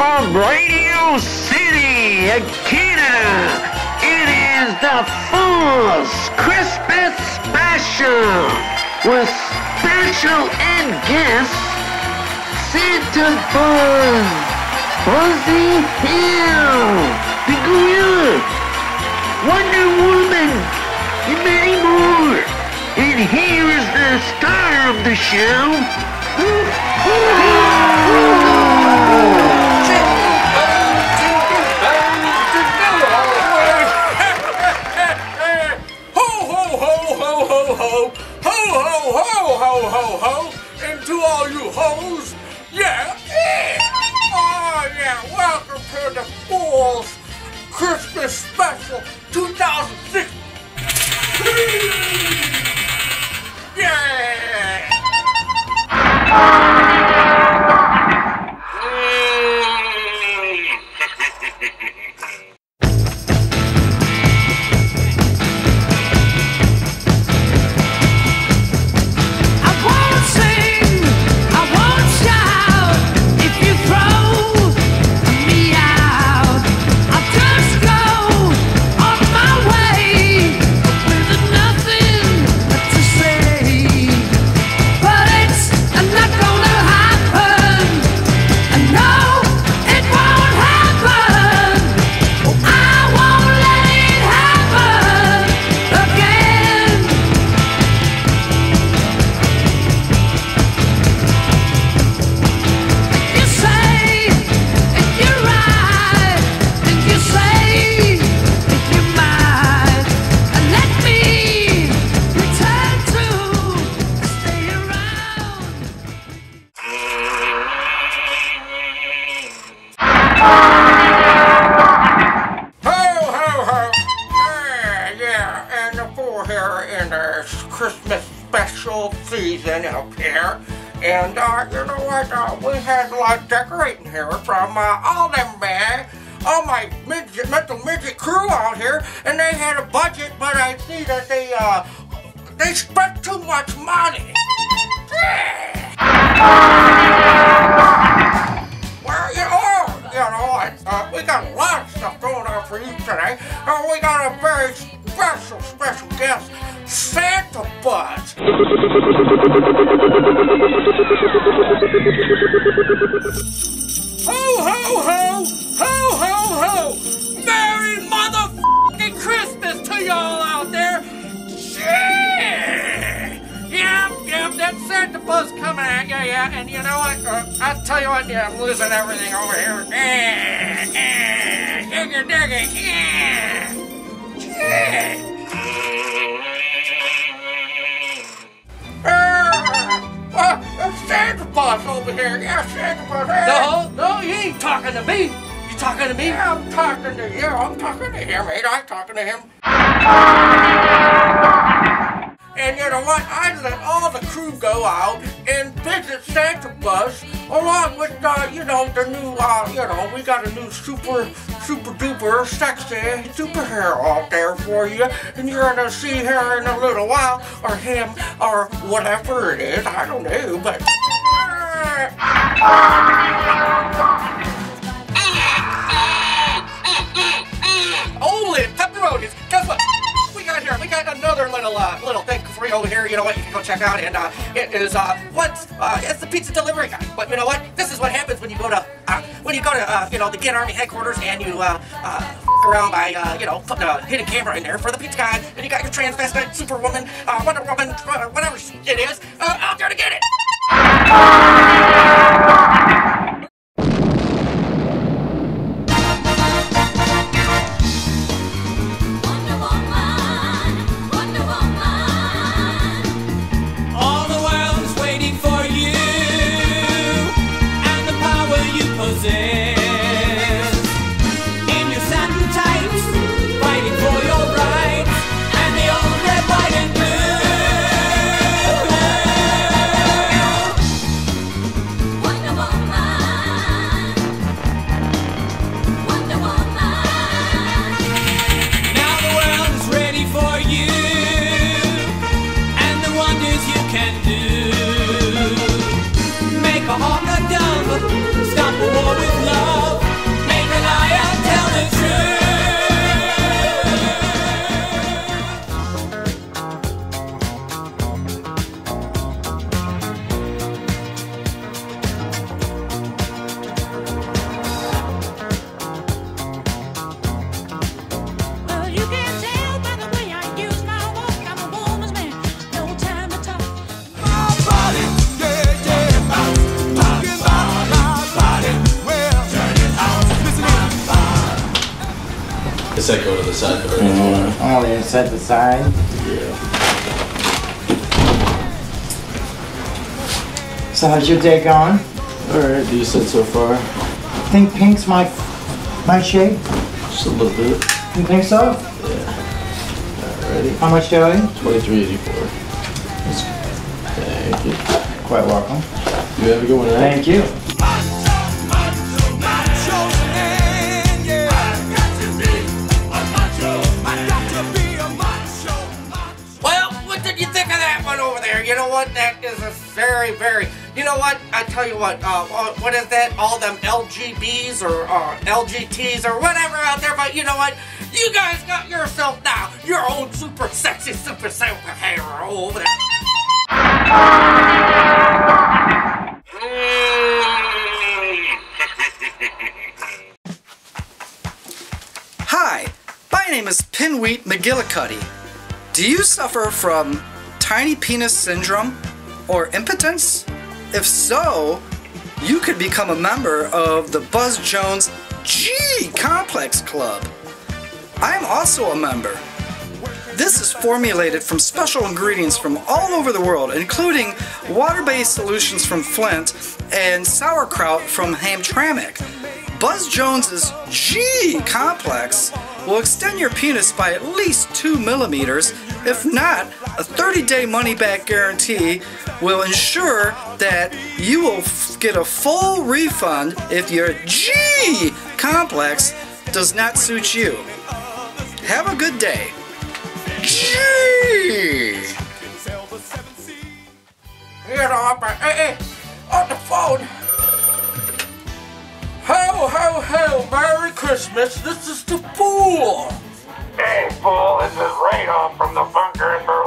from Radio City, Canada. It is the Fhoul's Christmas Special with special and guests Santa Buzz, Buzzy Hill, The Gorilla, Wonder Woman, and many more. And here is the star of the show. And, uh, you know what, uh, we had a lot of decorating here from, uh, all them, uh, all my midget, mental midget crew out here, and they had a budget, but I see that they, uh, they spent too much money. Well, you know, you know, uh, we got a lot of stuff going on for you today. Uh, we got a very special, special guest, Santa Buzz. Ho, ho, ho! Ho, ho, ho! Merry motherfucking Christmas to y'all out there! Yeah! Yep, yep, that Santa Buzz coming at you, yeah, and you know what? Uh, I'll tell you what, yeah, I'm losing everything over here. Yeah, yeah, dig it, dig it, yeah! Yeah! Uh, uh, Santa Buzz over here, yeah, Santa Buzz. hey. No, no, you ain't talking to me. You talking to me? Yeah, I'm talking to you. I'm talking to him, ain't I? Talking to him. And you know what? I let all the crew go out and visit Santa Buzz along with, uh, you know, the new, uh, you know, we got a new super, super duper sexy superhero out there for you. And you're gonna see her in a little while, or him, or whatever it is. I don't know, but. Holy pepperonis! Guess what? We got here. We got another little uh, little thing you over here. You know what? You can go check out, and uh, it is uh, what's uh, it's the pizza delivery guy. But you know what? This is what happens when you go to uh, when you go to uh, you know the Get Army headquarters and you uh, uh, around by uh, you know putting a hidden camera in there for the pizza guy, and you got your transvestite Superwoman, uh, Wonder Woman, uh, whatever it is, uh, out there to get it. I said go to the side door. Oh, they set the side. Yeah. So how's your day going? Alright, you decent so far. Think pink's my my shade? Just a little bit. You think so? Yeah. Ready? How much do I? owe you? 2384. Thank you. Quite welcome. You have a good one. Thank you. Very, very. You know what? I tell you what. Uh, uh, what is that? All them LGBs or uh, LGTs or whatever out there. But you know what? You guys got yourself now your own super sexy super superhero over there. Hi, my name is Pinwheat McGillicuddy. Do you suffer from tiny penis syndrome or impotence? If so, you could become a member of the Buzz Jones G Complex Club. I am also a member. This is formulated from special ingredients from all over the world, including water-based solutions from Flint and sauerkraut from Hamtramck. Buzz Jones's G complex will extend your penis by at least 2 millimeters. If not, a 30 day money back guarantee will ensure that you will f- get a full refund if your G complex does not suit you. Have a good day. G! You know, but hey, hey, on the phone. Ho, ho, ho, Merry Christmas. This is the Fhoul. Hey, fool, this is Radolph from the bunker in Berlin.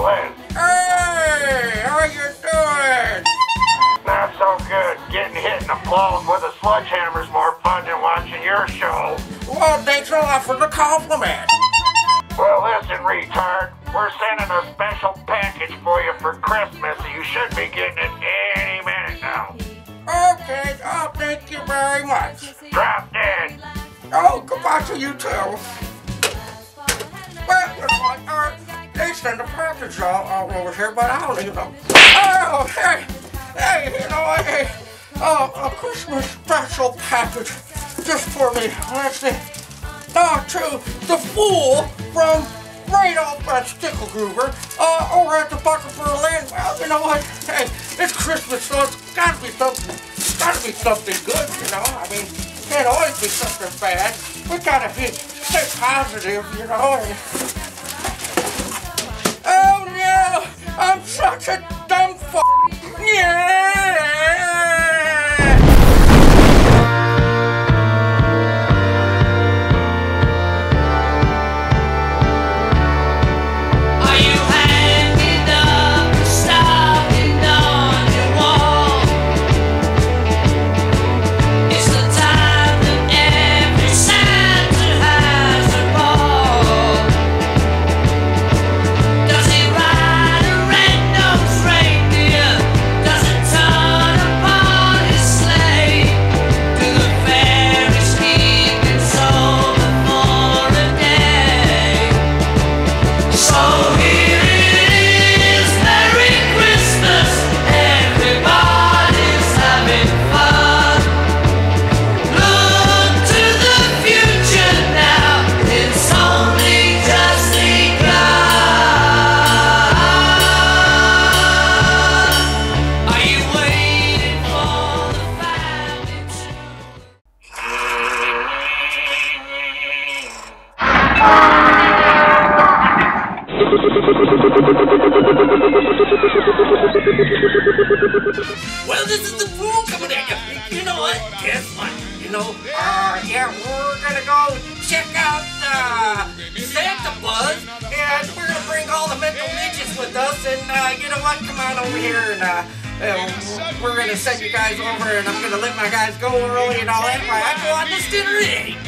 Getting hit in the balls with a sledgehammer's more fun than watching your show. Well, thanks a lot for the compliment. Well, listen, retard. We're sending a special package for you for Christmas, so you should be getting it any minute now. Okay, oh, thank you very much. Drop dead. Oh, goodbye to you too. Well, you know? Uh, they send a package all, all over here, but I don't even know. Oh, hey, hey, you know what? Hey, uh, a Christmas special package just for me. Let's see. Uh, to the Fhoul from Radolph Stickle Stickelgruber, uh, over at the Bucket Berlin. Well, you know what? Hey, it's Christmas, so it's gotta be something, gotta be something good, you know? I mean, it can't always be something bad. We gotta be, stay positive, you know? And, oh no! I'm such a dumb f***. Yeah! Well, this is the Fhoul coming at you. You know what? Guess what? You know, uh, yeah, we're gonna go check out the Santa Buzz, and we're gonna bring all the mental midgets with us. And uh, you know what? Come on over here, and uh, uh, we're gonna send you guys over, and I'm gonna let my guys go early and all that. While I go on this dinner date.